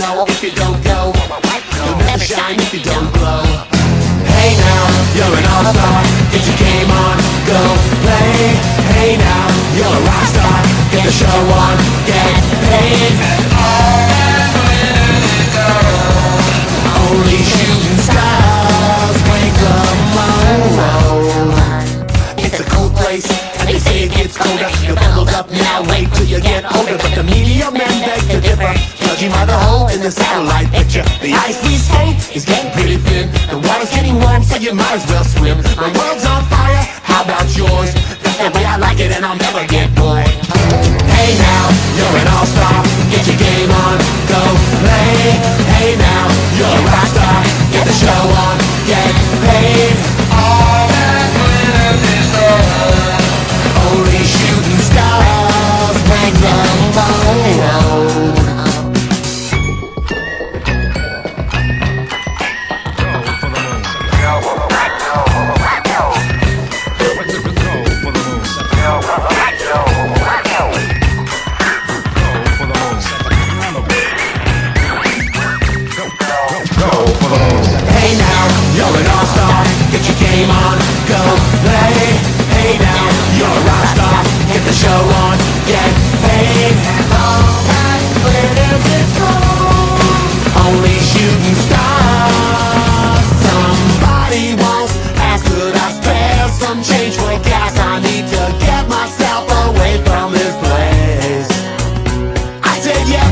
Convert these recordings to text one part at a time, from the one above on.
know if you don't go. You'll never shine if you don't glow. Hey now, you're an all-star. Get your game on, go play. Hey now, you're a rock star. Get the show on, get paid. Only shooting stars break the mold. It's a cool place, and they say it gets colder. You're bundled up now, wait till you get older. But the media men beg to judging by the hole in the satellite picture. The ice we skate is getting pretty thin. The water's getting warm, so you might as well swim. My world's on fire, how about yours? That's the way I like it, and I'll never get spare change for gas? I need to get myself away from this place. I said, yeah,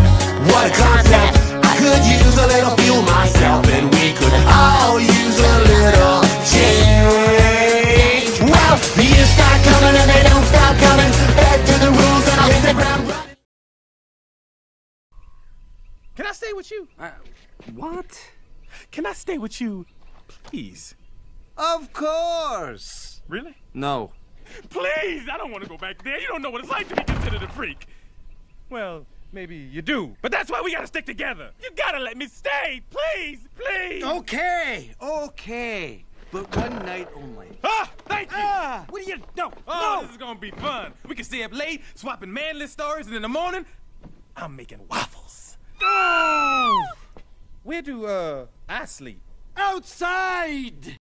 what a concept. I could use a little fuel myself, and we could all use a little change. Well, the years start coming and they don't stop coming. Back to the rules and I'll hit the ground running. Can I stay with you? Uh, what? Can I stay with you, please? Of course. Really? No. Please! I don't want to go back there. You don't know what it's like to be considered a freak. Well, maybe you do, but that's why we gotta stick together. You gotta let me stay, please, please. Okay, okay. But one night only. Ah, thank you. Ah, what are you? No, Oh, no. this is gonna be fun. We can stay up late, swapping manly stories, and in the morning, I'm making waffles. Oh! Where do uh I sleep? Outside!